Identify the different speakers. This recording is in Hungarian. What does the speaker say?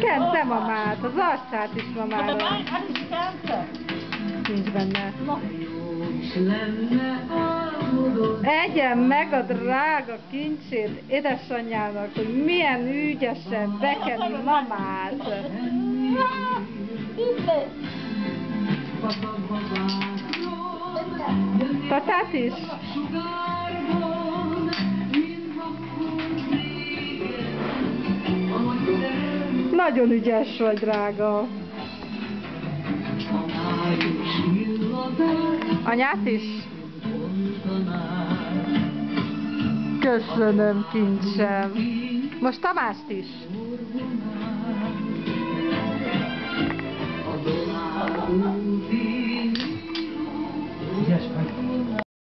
Speaker 1: Kente mamát, az arcát is mamára. Nincs benne. Egyen meg a drága kincsét édesanyjának, hogy milyen ügyesen bekeni mamát. Tatát is? Nagyon ügyes vagy, drága. Anyát is? Köszönöm, kincsem. Most Tamást is.
Speaker 2: A